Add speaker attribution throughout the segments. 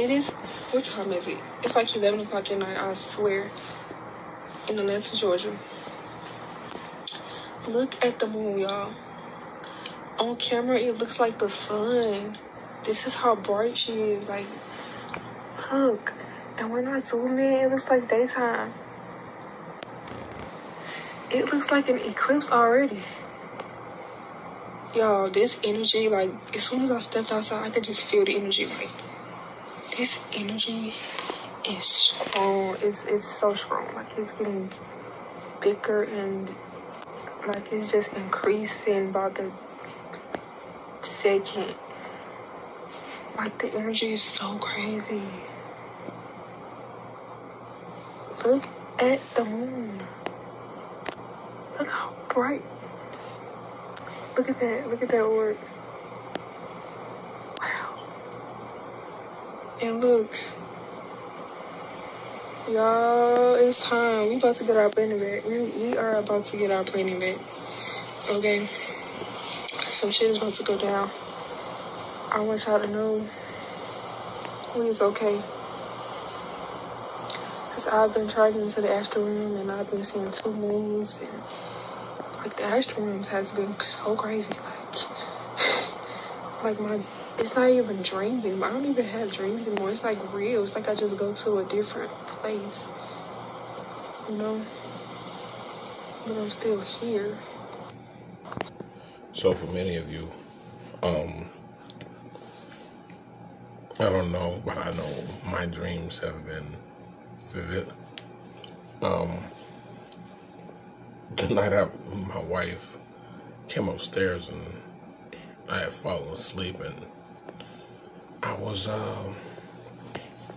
Speaker 1: It is. What time is it? It's like 11 o'clock at night, I swear. In Atlanta, Georgia. Look at the moon, y'all. On camera, it looks like the sun. This is how bright she is. Like, look. And when I zoom in, it looks like daytime. It looks like an eclipse already. Y'all, this energy, like, as soon as I stepped outside, I could just feel the energy. Like, this energy is strong. It's, it's so strong. Like, it's getting bigger and, like, it's just increasing by the second. Like, the energy is so crazy. Look at the moon. Look how bright. Look at that. Look at that orb. And look. Y'all, it's time. We about to get our plane back. We, we are about to get our plane back. Okay? Some shit is about to go down. I want y'all to know we is okay. Cause I've been traveling to the astral room and I've been seeing two moons and like the astral rooms has been so crazy. Like, like my, it's not even dreams anymore. I don't even have dreams anymore. It's like real. It's like I just go to a different place, you know. But I'm still here.
Speaker 2: So for many of you, um, I don't know, but I know my dreams have been vivid. Um, the night I, my wife came upstairs and I had fallen asleep and I was, um,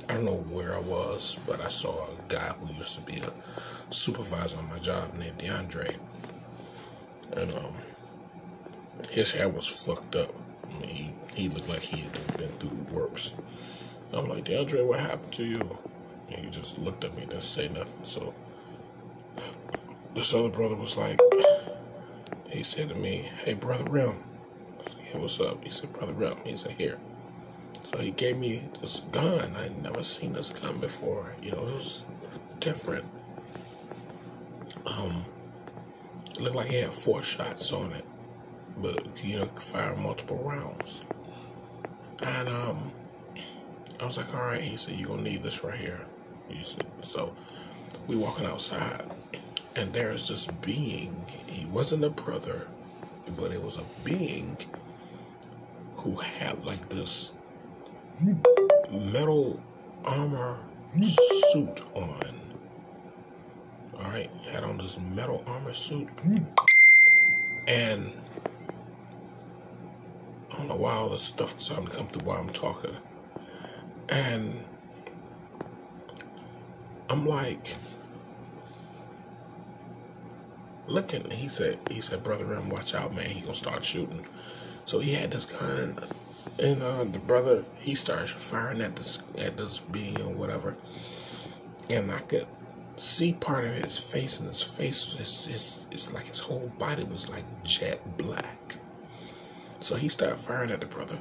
Speaker 2: I don't know where I was, but I saw a guy who used to be a supervisor on my job named DeAndre. And, um, his hair was fucked up. I mean, he, he looked like he had been through worse. I'm like, DeAndre, what happened to you? And he just looked at me, and didn't say nothing. So this other brother was like, he said to me, hey, Brother Rim. Hey, what's up? He said, Brother Rim. He said, here. So he gave me this gun. I'd never seen this gun before. You know, it was different. Um, it looked like he had four shots on it, but you know, fire multiple rounds. And um, I was like, all right. He said, you're gonna need this right here. So we walking outside, and there's this being. He wasn't a brother, but it was a being who had like this metal armor suit on. All right, had on this metal armor suit, and I don't know why all this stuff is through while I'm talking, and I'm like looking. He said, he said, brother, Ram, watch out, man. He gonna start shooting. So he had this gun, and, and uh, the brother he starts firing at this at this being or whatever, and I could see part of his face, and his face is it's, it's like his whole body was like jet black. So he started firing at the brother,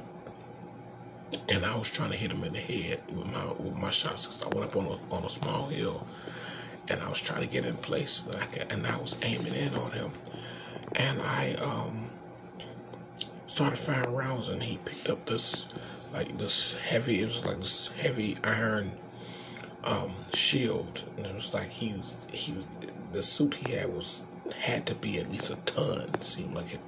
Speaker 2: and I was trying to hit him in the head with my with my shots. Cause I went up on a on a small hill, and I was trying to get in place, and I, could, and I was aiming in on him, and I um started firing rounds, and he picked up this like this heavy. It was like this heavy iron um shield, and it was like he was he was the suit he had was had to be at least a ton. Seemed like it.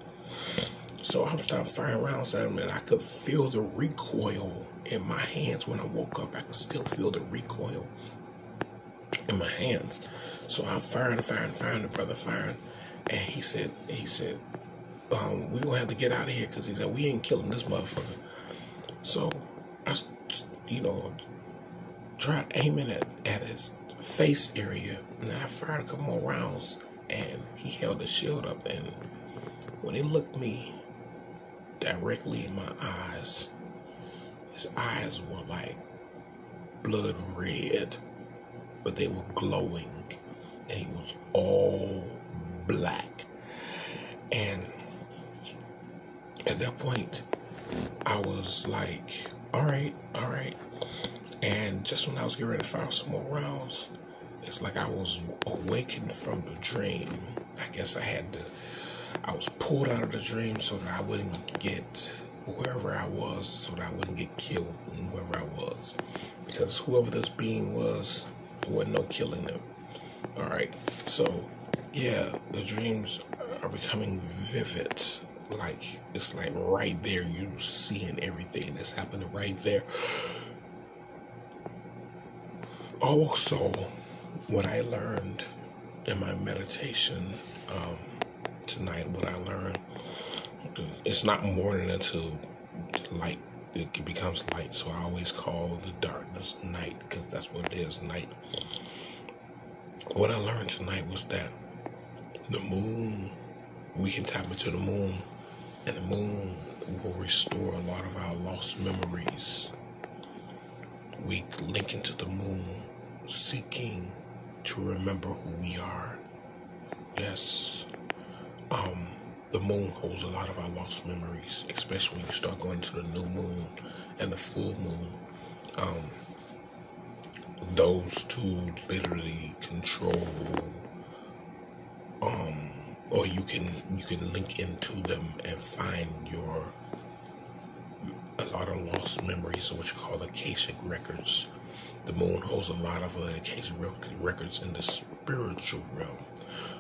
Speaker 2: So I started firing rounds at him, and I could feel the recoil in my hands when I woke up. I could still feel the recoil in my hands. So I'm firing, firing, firing, the brother firing. And he said, he said, um, we gonna have to get out of here because he said, we ain't killing this motherfucker. So I, you know, tried aiming at, at his face area. And I fired a couple more rounds and he held the shield up. And when he looked me directly in my eyes, his eyes were like blood red but they were glowing and he was all black. And at that point, I was like, all right, all right. And just when I was getting ready to fire some more rounds, it's like I was awakened from the dream. I guess I had to, I was pulled out of the dream so that I wouldn't get wherever I was, so that I wouldn't get killed wherever I was. Because whoever this being was, there wasn't no killing them. All right. So, yeah, the dreams are becoming vivid. Like, it's like right there, you seeing everything that's happening right there. Also, what I learned in my meditation um, tonight, what I learned, it's not morning until light it becomes light. So I always call the darkness night because that's what it is, night. What I learned tonight was that the moon, we can tap into the moon, and the moon will restore a lot of our lost memories. We link into the moon, seeking to remember who we are. Yes. Um, the moon holds a lot of our lost memories, especially when you start going to the new moon and the full moon. Um, those two literally control, can you can link into them and find your a lot of lost memories, or what you call Akashic records. The moon holds a lot of uh, Akashic records in the spiritual realm.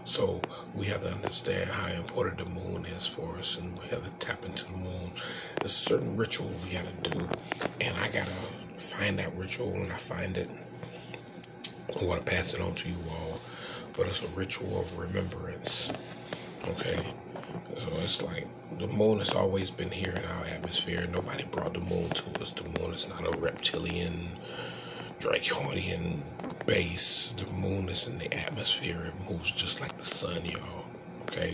Speaker 2: So we have to understand how important the moon is for us, and we have to tap into the moon. There's certain ritual we gotta do, and I gotta find that ritual. When I find it, I want to pass it on to you all. But it's a ritual of remembrance. Okay, so it's like the moon has always been here in our atmosphere. Nobody brought the moon to us. The moon is not a reptilian Draconian base. The moon is in the atmosphere. It moves just like the sun, y'all. Okay?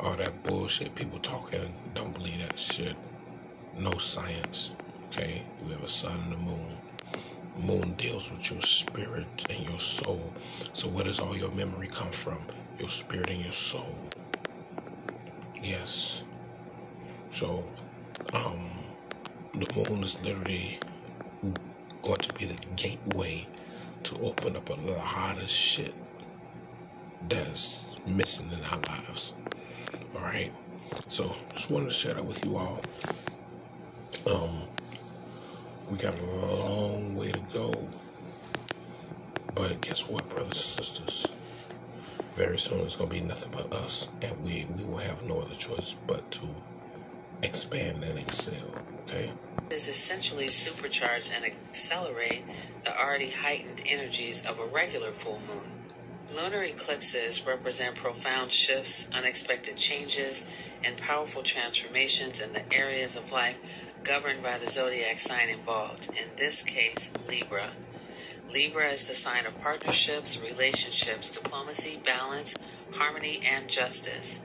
Speaker 2: All that bullshit people talking, don't believe that shit. No science. Okay? You have a sun and a moon. Moon deals with your spirit and your soul. So where does all your memory come from? Your spirit and your soul. Yes. So, um, the moon is literally going to be the gateway to open up a lot of shit that's missing in our lives. All right. So just wanted to share that with you all. Um, we got a long way to go. But guess what, brothers and sisters? Very soon it's gonna be nothing but us, and we we will have no other choice but to expand and excel. Okay
Speaker 3: is essentially supercharge and accelerate the already heightened energies of a regular full moon. Lunar eclipses represent profound shifts, unexpected changes, and powerful transformations in the areas of life governed by the zodiac sign involved, in this case, Libra. Libra is the sign of partnerships, relationships, diplomacy, balance, harmony, and justice.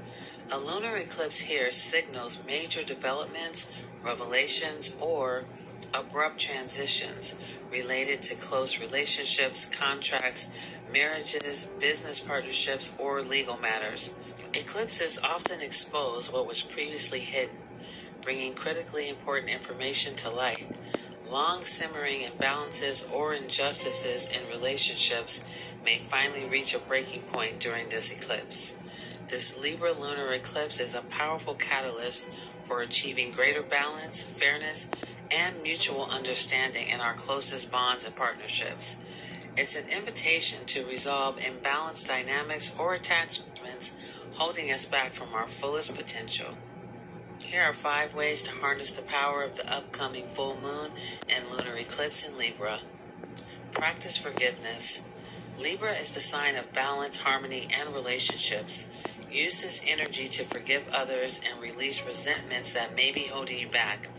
Speaker 3: A lunar eclipse here signals major developments, revelations, or abrupt transitions related to close relationships, contracts, marriages, business partnerships, or legal matters. Eclipses often expose what was previously hidden, bringing critically important information to light. Long simmering imbalances or injustices in relationships may finally reach a breaking point during this eclipse. This Libra lunar eclipse is a powerful catalyst for achieving greater balance, fairness, and mutual understanding in our closest bonds and partnerships. It's an invitation to resolve imbalanced dynamics or attachments holding us back from our fullest potential. Here are five ways to harness the power of the upcoming full moon and lunar eclipse in Libra. Practice forgiveness. Libra is the sign of balance, harmony, and relationships. Use this energy to forgive others and release resentments that may be holding you back.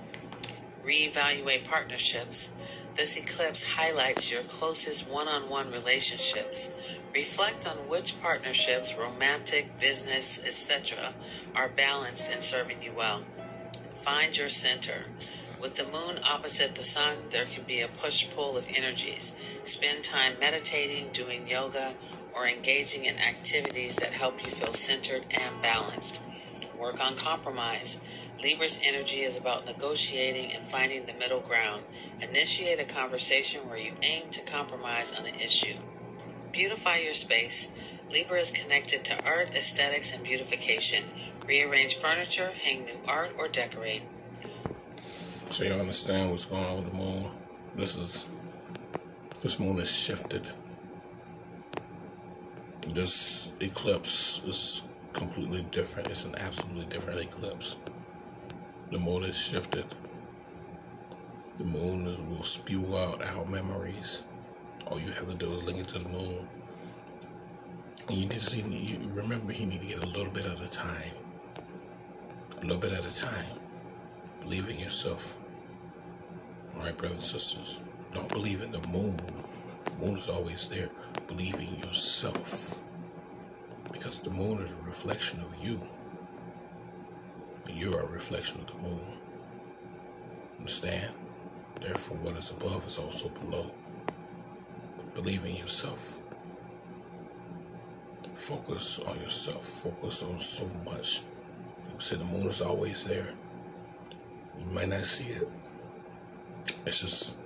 Speaker 3: Reevaluate partnerships. This eclipse highlights your closest one on one relationships. Reflect on which partnerships, romantic, business, etc., are balanced and serving you well. Find your center. With the moon opposite the sun, there can be a push pull of energies. Spend time meditating, doing yoga, or engaging in activities that help you feel centered and balanced. Work on compromise. Libra's energy is about negotiating and finding the middle ground. Initiate a conversation where you aim to compromise on an issue. Beautify your space. Libra is connected to art, aesthetics, and beautification. Rearrange furniture, hang new art, or decorate.
Speaker 2: So you understand what's going on with the moon? This is this moon is shifted. This eclipse is completely different. It's an absolutely different eclipse. The moon is shifted. The moon is, will spew out our memories. All you have to do is link it to the moon. And you just see, you remember, you need to get a little bit at a time. A little bit at a time. Believe in yourself. All right, brothers and sisters. Don't believe in the moon. The moon is always there. Believe in yourself. Because the moon is a reflection of you. And you're a reflection of the moon. Understand? Therefore, what is above is also below. Believe in yourself. Focus on yourself. Focus on so much. People say the moon is always there. You might not see it. It's just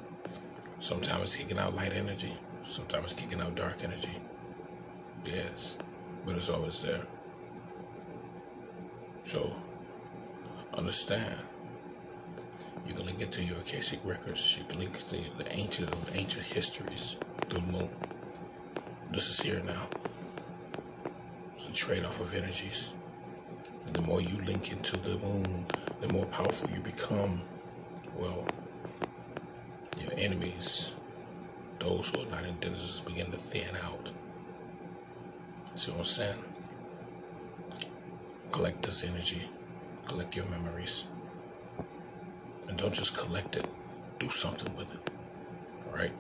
Speaker 2: sometimes it's kicking out light energy, sometimes it's kicking out dark energy. Yes, but it's always there. So understand. You can link it to your Akashic records. You can link to the ancient ancient histories the moon. This is here now. It's a trade-off of energies. The more you link into the moon, the more powerful you become. Well, your enemies, those who are not indigenous, begin to thin out. See what I'm saying? Collect this energy, collect your memories, and don't just collect it, do something with it. All right?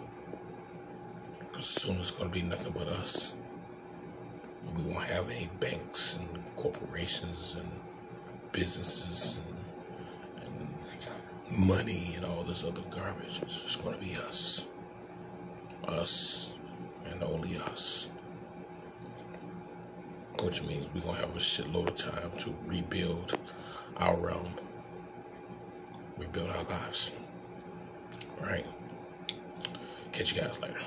Speaker 2: Because soon it's going to be nothing but us. We won't have any banks and corporations and businesses and, and money and all this other garbage. It's just going to be us. Us and only us. Which means we're to have a shitload of time to rebuild our realm, rebuild our lives. All right? Catch you guys later.